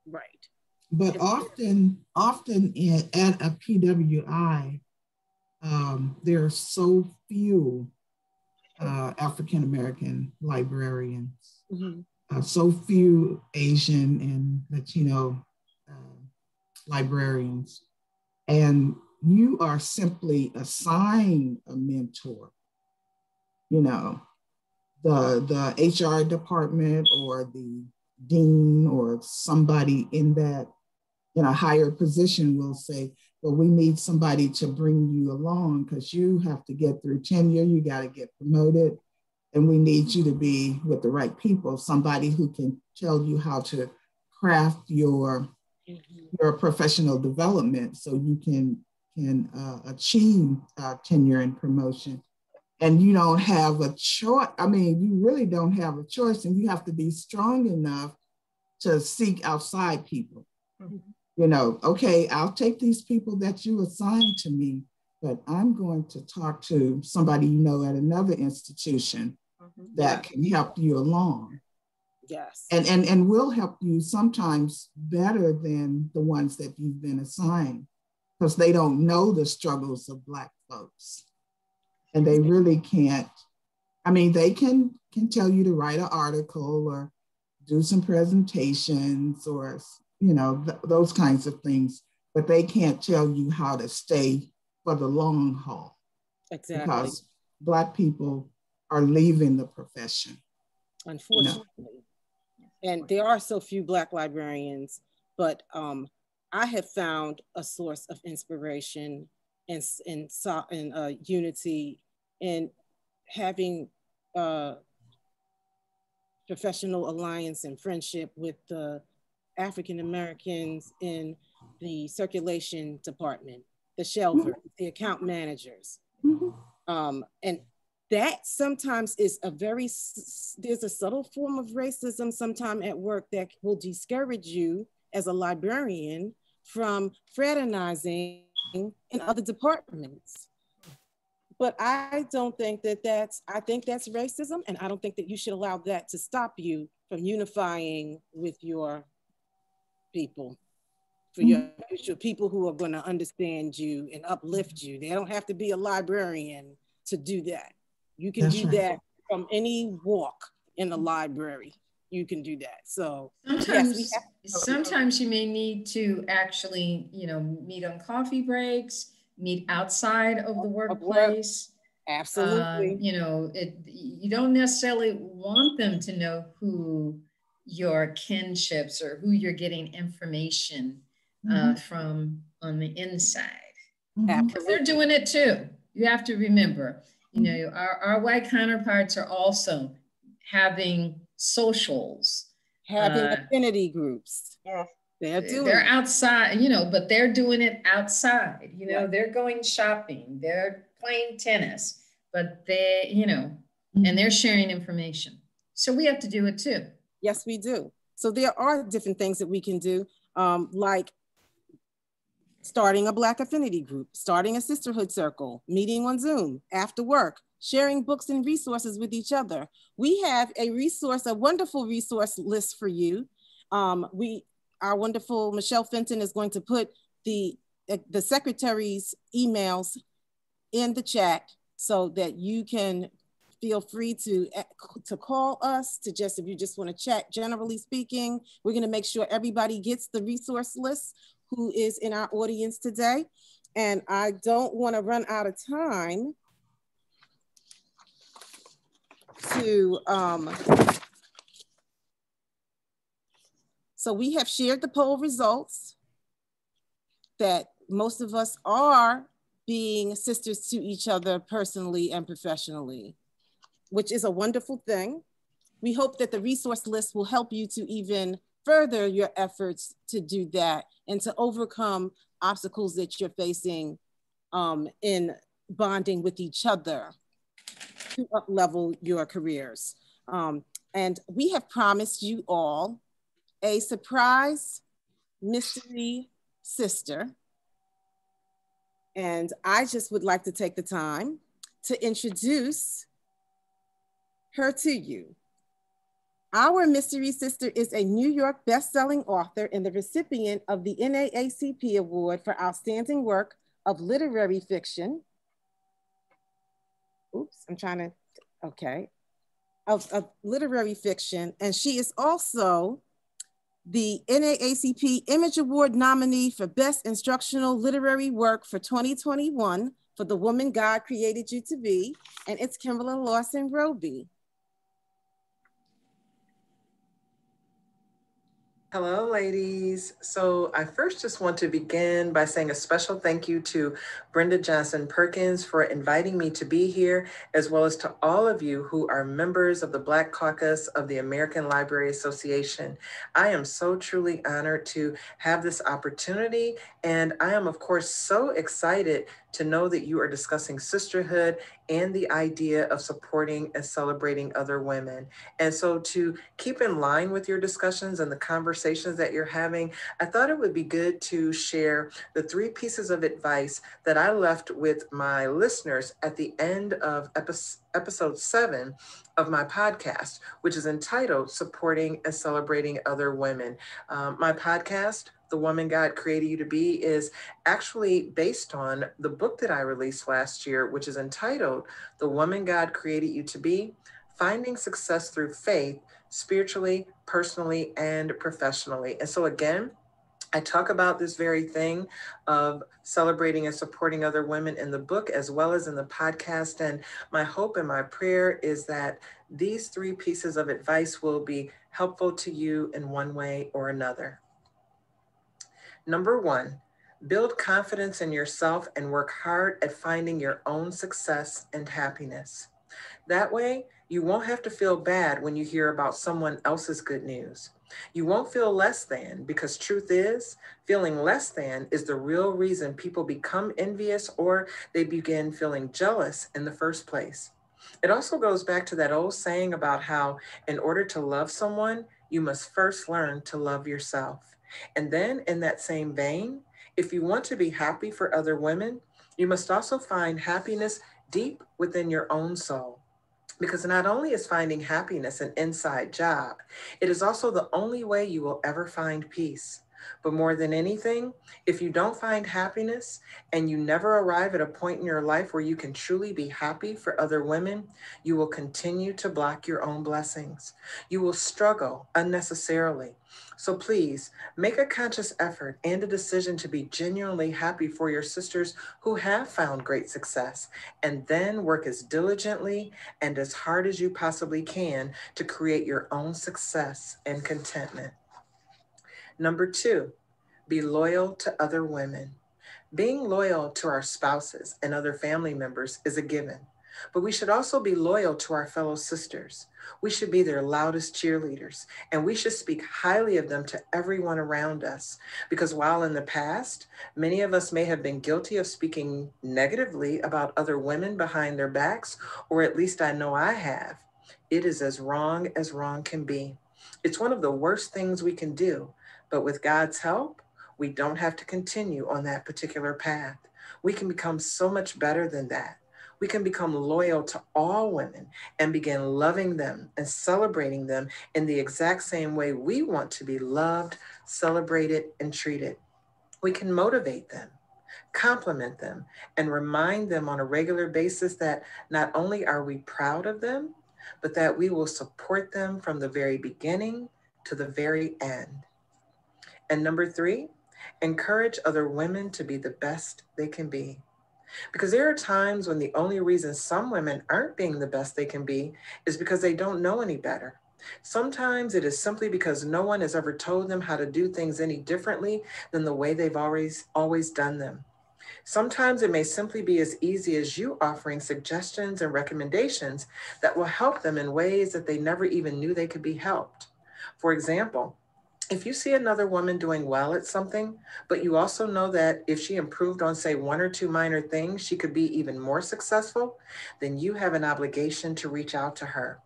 Right. but often, often in, at a PWI, um, there are so few uh, African American librarians, mm-hmm. uh, so few Asian and Latino librarians, and you are simply assigned a mentor. You know, the the HR department or the dean or somebody in that in a higher position will say, well, we need somebody to bring you along because you have to get through tenure, you got to get promoted, and we need you to be with the right people, somebody who can tell you how to craft your mm-hmm. your professional development so you can can uh, achieve uh, tenure and promotion. And you don't have a choice. I mean, you really don't have a choice, and you have to be strong enough to seek outside people. Mm-hmm you know, okay, I'll take these people that you assign to me, but I'm going to talk to somebody you know at another institution mm-hmm. that can help you along. Yes. And, and and will help you sometimes better than the ones that you've been assigned because they don't know the struggles of black folks. And they really can't, I mean, they can can tell you to write an article or do some presentations or you know, th- those kinds of things, but they can't tell you how to stay for the long haul. Exactly. Because Black people are leaving the profession. Unfortunately. You know? And there are so few Black librarians, but um, I have found a source of inspiration and, and, and uh, unity in having uh, professional alliance and friendship with the African Americans in the circulation department, the shelter, mm-hmm. the account managers. Mm-hmm. Um, and that sometimes is a very, there's a subtle form of racism sometime at work that will discourage you as a librarian from fraternizing in other departments. But I don't think that that's, I think that's racism. And I don't think that you should allow that to stop you from unifying with your people for your future people who are going to understand you and uplift you. They don't have to be a librarian to do that. You can That's do right. that from any walk in the library. You can do that. So sometimes, yes, sometimes you may need to actually, you know, meet on coffee breaks, meet outside of the workplace. Absolutely. Um, you know, it, you don't necessarily want them to know who your kinships or who you're getting information uh, mm-hmm. from on the inside. Mm-hmm. Because they're doing it too. You have to remember, you know, our, our white counterparts are also having socials, having uh, affinity groups. Yeah. They're doing they're outside, you know, but they're doing it outside. You know, yeah. they're going shopping, they're playing tennis, but they, you know, mm-hmm. and they're sharing information. So we have to do it too. Yes, we do. So there are different things that we can do, um, like starting a Black affinity group, starting a sisterhood circle, meeting on Zoom, after work, sharing books and resources with each other. We have a resource, a wonderful resource list for you. Um, we, our wonderful Michelle Fenton is going to put the, the secretary's emails in the chat so that you can feel free to, eh, to call us to just, if you just wanna chat, generally speaking, we're gonna make sure everybody gets the resource list who is in our audience today. And I don't wanna run out of time to, um, so we have shared the poll results that most of us are being sisters to each other personally and professionally which is a wonderful thing. We hope that the resource list will help you to even further your efforts to do that and to overcome obstacles that you're facing um, in bonding with each other to up level your careers. Um, and we have promised you all a surprise mystery sister. And I just would like to take the time to introduce her to you. Our mystery sister is a New York best-selling author and the recipient of the NAACP Award for Outstanding Work of Literary Fiction. Oops, I'm trying to, okay, of, of literary fiction. And she is also the NAACP Image Award nominee for Best Instructional Literary Work for 2021 for The Woman God Created You to Be. And it's Kimberla Lawson Roby. Hello, ladies. So I first just want to begin by saying a special thank you to Brenda Johnson Perkins for inviting me to be here, as well as to all of you who are members of the Black Caucus of the American Library Association. I am so truly honored to have this opportunity, and I am, of course, so excited to know that you are discussing sisterhood and the idea of supporting and celebrating other women. And so, to keep in line with your discussions and the conversations that you're having, I thought it would be good to share the three pieces of advice that I left with my listeners at the end of episode seven of my podcast, which is entitled Supporting and Celebrating Other Women. Um, my podcast the Woman God Created You to Be is actually based on the book that I released last year, which is entitled The Woman God Created You to Be Finding Success Through Faith, Spiritually, Personally, and Professionally. And so, again, I talk about this very thing of celebrating and supporting other women in the book as well as in the podcast. And my hope and my prayer is that these three pieces of advice will be helpful to you in one way or another. Number one, build confidence in yourself and work hard at finding your own success and happiness. That way, you won't have to feel bad when you hear about someone else's good news. You won't feel less than because truth is, feeling less than is the real reason people become envious or they begin feeling jealous in the first place. It also goes back to that old saying about how, in order to love someone, you must first learn to love yourself. And then, in that same vein, if you want to be happy for other women, you must also find happiness deep within your own soul. Because not only is finding happiness an inside job, it is also the only way you will ever find peace. But more than anything, if you don't find happiness and you never arrive at a point in your life where you can truly be happy for other women, you will continue to block your own blessings. You will struggle unnecessarily. So please make a conscious effort and a decision to be genuinely happy for your sisters who have found great success, and then work as diligently and as hard as you possibly can to create your own success and contentment. Number two, be loyal to other women. Being loyal to our spouses and other family members is a given, but we should also be loyal to our fellow sisters. We should be their loudest cheerleaders, and we should speak highly of them to everyone around us. Because while in the past, many of us may have been guilty of speaking negatively about other women behind their backs, or at least I know I have, it is as wrong as wrong can be. It's one of the worst things we can do but with God's help, we don't have to continue on that particular path. We can become so much better than that. We can become loyal to all women and begin loving them and celebrating them in the exact same way we want to be loved, celebrated, and treated. We can motivate them, compliment them, and remind them on a regular basis that not only are we proud of them, but that we will support them from the very beginning to the very end. And number three, encourage other women to be the best they can be. Because there are times when the only reason some women aren't being the best they can be is because they don't know any better. Sometimes it is simply because no one has ever told them how to do things any differently than the way they've always always done them. Sometimes it may simply be as easy as you offering suggestions and recommendations that will help them in ways that they never even knew they could be helped. For example, if you see another woman doing well at something, but you also know that if she improved on, say, one or two minor things, she could be even more successful, then you have an obligation to reach out to her.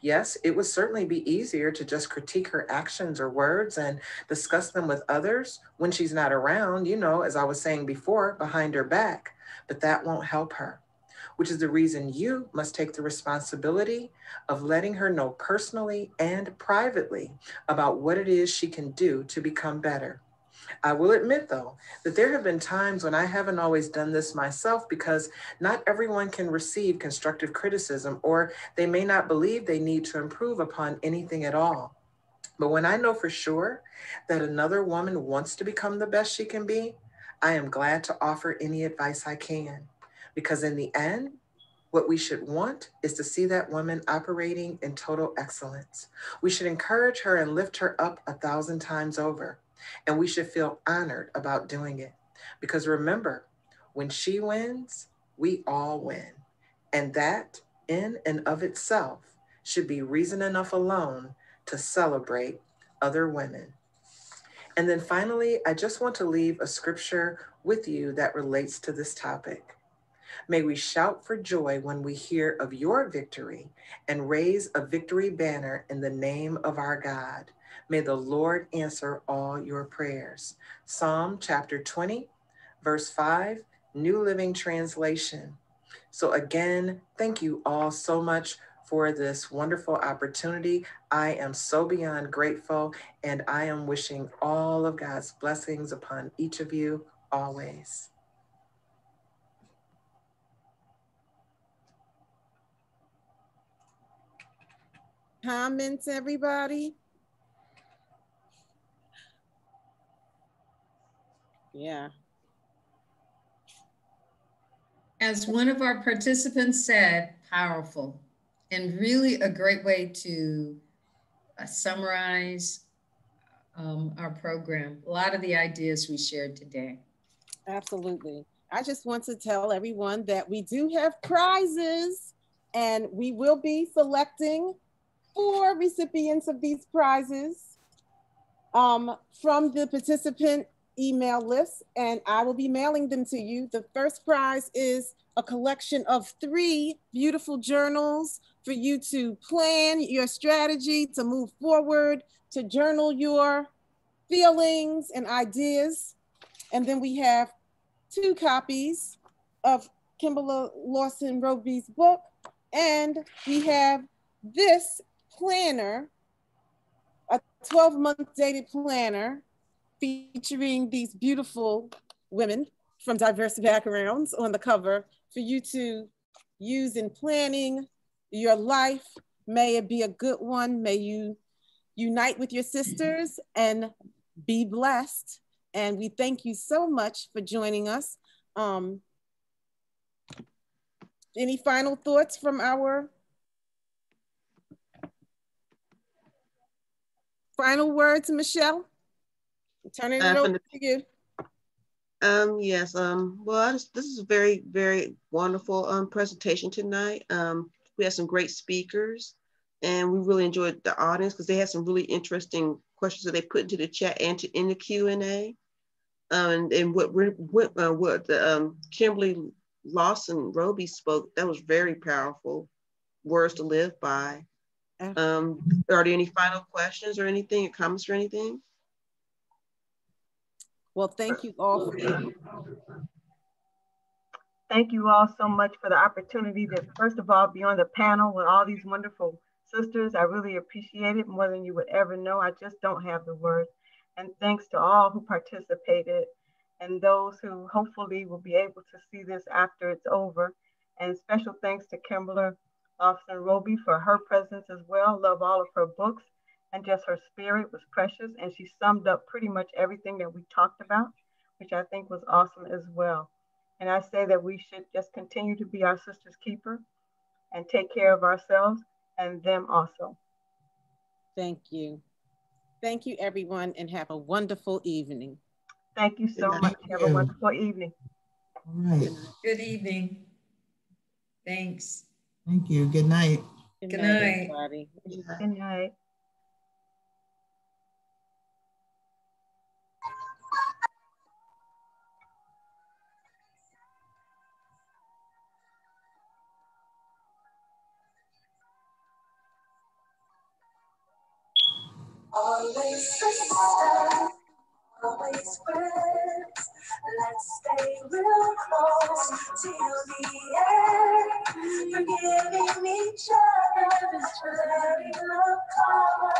Yes, it would certainly be easier to just critique her actions or words and discuss them with others when she's not around, you know, as I was saying before, behind her back, but that won't help her. Which is the reason you must take the responsibility of letting her know personally and privately about what it is she can do to become better. I will admit, though, that there have been times when I haven't always done this myself because not everyone can receive constructive criticism or they may not believe they need to improve upon anything at all. But when I know for sure that another woman wants to become the best she can be, I am glad to offer any advice I can. Because in the end, what we should want is to see that woman operating in total excellence. We should encourage her and lift her up a thousand times over. And we should feel honored about doing it. Because remember, when she wins, we all win. And that, in and of itself, should be reason enough alone to celebrate other women. And then finally, I just want to leave a scripture with you that relates to this topic. May we shout for joy when we hear of your victory and raise a victory banner in the name of our God. May the Lord answer all your prayers. Psalm chapter 20, verse 5, New Living Translation. So, again, thank you all so much for this wonderful opportunity. I am so beyond grateful, and I am wishing all of God's blessings upon each of you always. Comments, everybody? Yeah. As one of our participants said, powerful and really a great way to uh, summarize um, our program. A lot of the ideas we shared today. Absolutely. I just want to tell everyone that we do have prizes and we will be selecting four recipients of these prizes um, from the participant email list and I will be mailing them to you. The first prize is a collection of three beautiful journals for you to plan your strategy to move forward, to journal your feelings and ideas. And then we have two copies of Kimberla Lawson Roby's book. And we have this planner, a 12 month dated planner featuring these beautiful women from diverse backgrounds on the cover for you to use in planning your life. May it be a good one. May you unite with your sisters and be blessed. And we thank you so much for joining us. Um, any final thoughts from our final words, Michelle? Turning it uh, over to you. Um, yes. Um, well, just, this is a very, very wonderful um, presentation tonight. Um, we had some great speakers, and we really enjoyed the audience because they had some really interesting questions that they put into the chat and to, in the Q and A. Um, and what what, uh, what the um, Kimberla Lawson Roby spoke that was very powerful words to live by. Um, are there any final questions or anything, or comments or anything? Well, thank you all. Thank you all so much for the opportunity to, first of all, be on the panel with all these wonderful sisters. I really appreciate it more than you would ever know. I just don't have the words. And thanks to all who participated and those who hopefully will be able to see this after it's over. And special thanks to Kimberla Lawson Roby for her presence as well. Love all of her books and just her spirit was precious. And she summed up pretty much everything that we talked about, which I think was awesome as well. And I say that we should just continue to be our sister's keeper and take care of ourselves and them also. Thank you. Thank you, everyone, and have a wonderful evening. Thank you so much. Have a wonderful evening. All right. Good evening. Thanks. Thank you. Good night. Good, Good night. night. Good night. Always sisters, always friends. Let's stay real close till the end. forgiving each other, letting love come.